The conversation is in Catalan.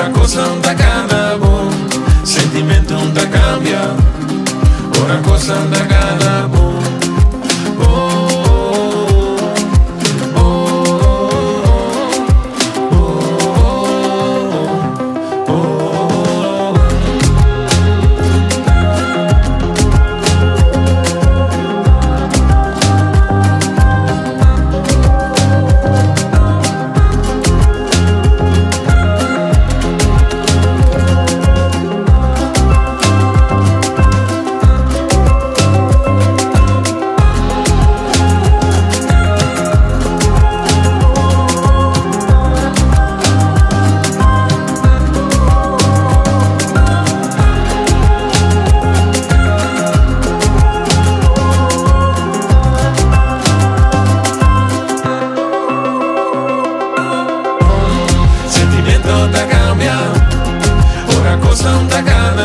Ora cosa non da cannabo Sentimento non cambia Ora cosa non da cannabo Santa Cana.